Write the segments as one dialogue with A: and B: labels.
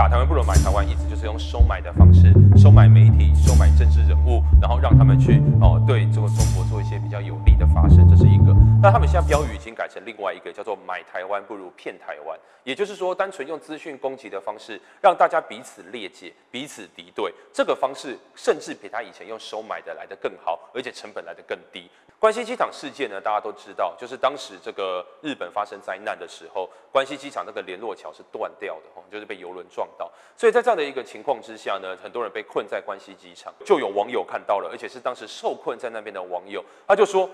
A: 打台湾不如买台湾，意思就是用收买的方式，收买媒体，收买政治人物，然后让他们去哦对这个中国做一些比较有利的发声，这是一个。那他们现在标语已经改成另外一个，叫做买台湾不如骗台湾，也就是说，单纯用资讯攻击的方式，让大家彼此裂解、彼此敌对，这个方式甚至比他以前用收买的来得更好，而且成本来得更低。关西机场事件呢，大家都知道，就是当时这个日本发生灾难的时候，关西机场那个联络桥是断掉的，哈，就是被游轮撞到。所以在这样的一个情况之下呢，很多人被困在关西机场，就有网友看到了，而且是当时受困在那边的网友，他就说。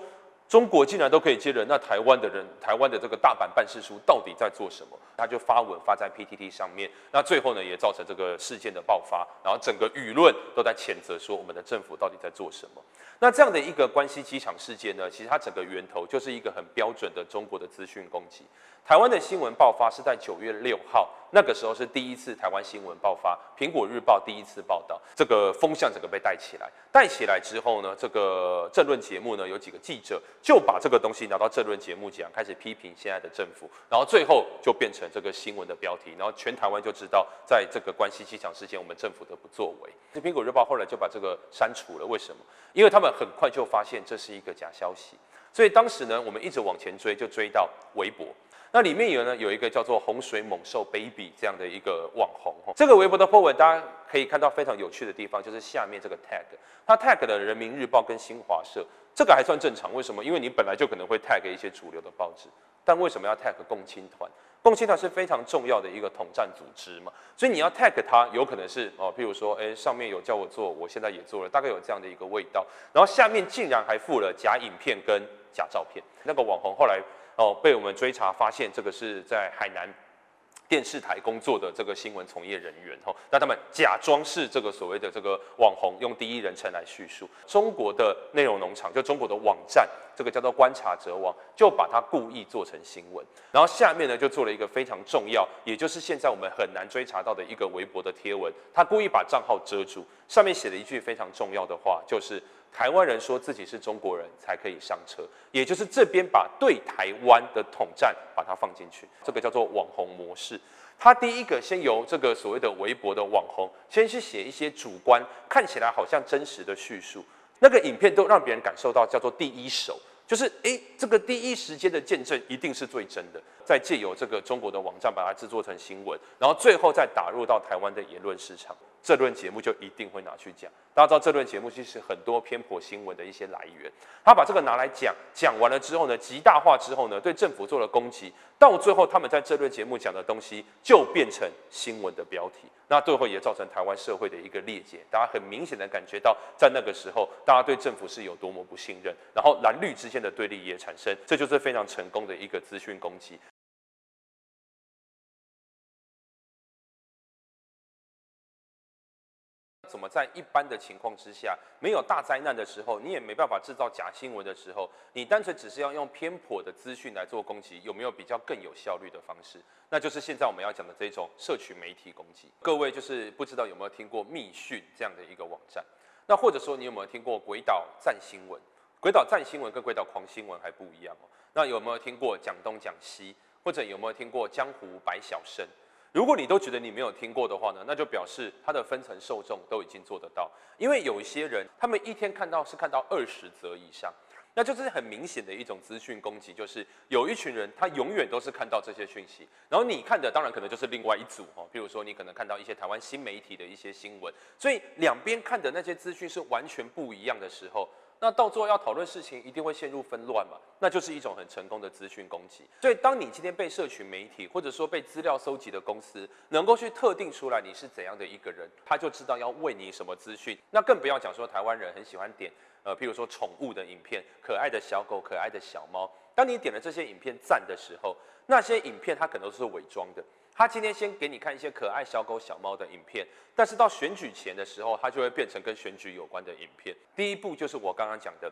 A: 中国竟然都可以接人，那台湾的人，台湾的这个大阪办事处到底在做什么？他就发文发在 PTT 上面，那最后呢也造成这个事件的爆发，然后整个舆论都在谴责说我们的政府到底在做什么？那这样的一个关西机场事件呢，其实它整个源头就是一个很标准的中国的资讯攻击。台湾的新闻爆发是在九月六号，那个时候是第一次台湾新闻爆发，苹果日报第一次报道，这个风向整个被带起来。带起来之后呢，这个政论节目呢有几个记者就把这个东西拿到政论节目讲，开始批评现在的政府，然后最后就变成这个新闻的标题，然后全台湾就知道，在这个关西机场事件，我们政府的不作为。这苹果日报后来就把这个删除了，为什么？因为他们很快就发现这是一个假消息，所以当时呢，我们一直往前追，就追到微博。那里面有呢，有一个叫做洪水猛兽 baby 这样的一个网红。这个微博的 po 文，大家可以看到非常有趣的地方，就是下面这个 tag，他 tag 的人民日报跟新华社，这个还算正常。为什么？因为你本来就可能会 tag 一些主流的报纸，但为什么要 tag 共青团？共青团是非常重要的一个统战组织嘛，所以你要 tag 它，有可能是哦，譬如说，哎，上面有叫我做，我现在也做了，大概有这样的一个味道。然后下面竟然还附了假影片跟假照片，那个网红后来。哦，被我们追查发现，这个是在海南电视台工作的这个新闻从业人员，吼，那他们假装是这个所谓的这个网红，用第一人称来叙述中国的内容农场，就中国的网站，这个叫做观察者网，就把它故意做成新闻，然后下面呢就做了一个非常重要，也就是现在我们很难追查到的一个微博的贴文，他故意把账号遮住，上面写了一句非常重要的话，就是。台湾人说自己是中国人才可以上车，也就是这边把对台湾的统战把它放进去，这个叫做网红模式。他第一个先由这个所谓的微博的网红先去写一些主观看起来好像真实的叙述，那个影片都让别人感受到叫做第一手，就是诶，这个第一时间的见证一定是最真的。再借由这个中国的网站把它制作成新闻，然后最后再打入到台湾的言论市场。这轮节目就一定会拿去讲，大家知道这轮节目其实很多偏颇新闻的一些来源，他把这个拿来讲，讲完了之后呢，极大化之后呢，对政府做了攻击，到最后他们在这轮节目讲的东西就变成新闻的标题，那最后也造成台湾社会的一个裂解，大家很明显的感觉到，在那个时候，大家对政府是有多么不信任，然后蓝绿之间的对立也产生，这就是非常成功的一个资讯攻击。怎么在一般的情况之下，没有大灾难的时候，你也没办法制造假新闻的时候，你单纯只是要用偏颇的资讯来做攻击，有没有比较更有效率的方式？那就是现在我们要讲的这种社群媒体攻击。各位就是不知道有没有听过密讯这样的一个网站？那或者说你有没有听过鬼岛赞新闻？鬼岛赞新闻跟鬼岛狂新闻还不一样哦。那有没有听过讲东讲西？或者有没有听过江湖百小生？如果你都觉得你没有听过的话呢，那就表示它的分层受众都已经做得到。因为有一些人，他们一天看到是看到二十则以上，那就是很明显的一种资讯攻击。就是有一群人，他永远都是看到这些讯息，然后你看的当然可能就是另外一组哈。比如说，你可能看到一些台湾新媒体的一些新闻，所以两边看的那些资讯是完全不一样的时候。那到最后要讨论事情，一定会陷入纷乱嘛？那就是一种很成功的资讯攻击。所以，当你今天被社群媒体或者说被资料搜集的公司能够去特定出来你是怎样的一个人，他就知道要喂你什么资讯。那更不要讲说台湾人很喜欢点，呃，譬如说宠物的影片，可爱的小狗、可爱的小猫。当你点了这些影片赞的时候，那些影片它可能都是伪装的。它今天先给你看一些可爱小狗、小猫的影片，但是到选举前的时候，它就会变成跟选举有关的影片。第一步就是我刚刚讲的，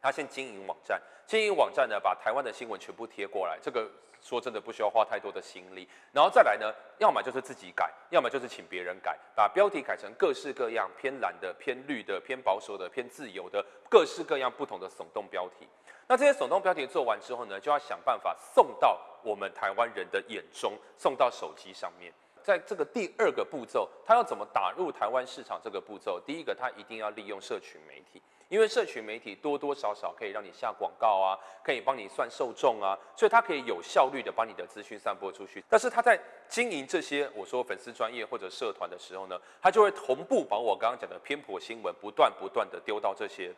A: 他先经营网站，经营网站呢，把台湾的新闻全部贴过来。这个说真的不需要花太多的心力，然后再来呢，要么就是自己改，要么就是请别人改，把标题改成各式各样偏蓝的、偏绿的、偏保守的、偏自由的，各式各样不同的耸动标题。那这些耸动标题做完之后呢，就要想办法送到。我们台湾人的眼中送到手机上面，在这个第二个步骤，它要怎么打入台湾市场？这个步骤，第一个，它一定要利用社群媒体。因为社群媒体多多少少可以让你下广告啊，可以帮你算受众啊，所以它可以有效率的把你的资讯散播出去。但是他在经营这些我说粉丝专业或者社团的时候呢，他就会同步把我刚刚讲的偏颇新闻不断不断的丢到这些。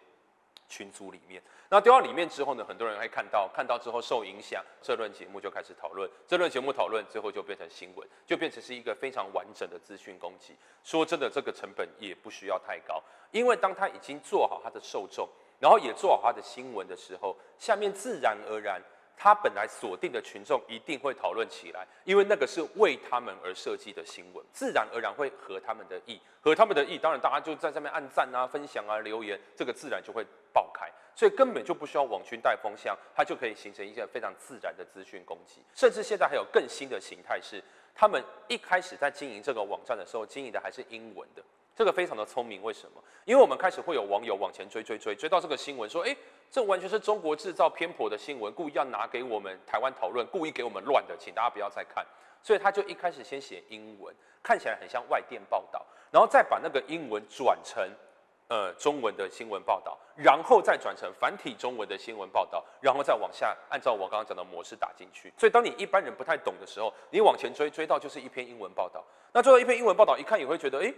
A: 群组里面，那丢到里面之后呢，很多人会看到，看到之后受影响，这轮节目就开始讨论，这轮节目讨论最后就变成新闻，就变成是一个非常完整的资讯攻击。说真的，这个成本也不需要太高，因为当他已经做好他的受众，然后也做好他的新闻的时候，下面自然而然。他本来锁定的群众一定会讨论起来，因为那个是为他们而设计的新闻，自然而然会合他们的意，合他们的意，当然大家就在上面按赞啊、分享啊、留言，这个自然就会爆开，所以根本就不需要网军带风向，它就可以形成一个非常自然的资讯攻击。甚至现在还有更新的形态是，他们一开始在经营这个网站的时候，经营的还是英文的。这个非常的聪明，为什么？因为我们开始会有网友往前追追追，追到这个新闻，说，哎，这完全是中国制造偏颇的新闻，故意要拿给我们台湾讨论，故意给我们乱的，请大家不要再看。所以他就一开始先写英文，看起来很像外电报道，然后再把那个英文转成呃中文的新闻报道，然后再转成繁体中文的新闻报道，然后再往下按照我刚刚讲的模式打进去。所以当你一般人不太懂的时候，你往前追追到就是一篇英文报道，那最后一篇英文报道，一看也会觉得，哎。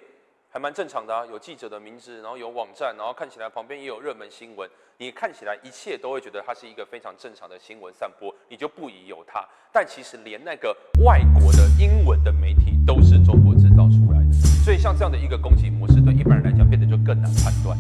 A: 还蛮正常的啊，有记者的名字，然后有网站，然后看起来旁边也有热门新闻，你看起来一切都会觉得它是一个非常正常的新闻散播，你就不疑有它。但其实连那个外国的英文的媒体都是中国制造出来的，所以像这样的一个攻击模式，对一般人来讲变得就更难判断。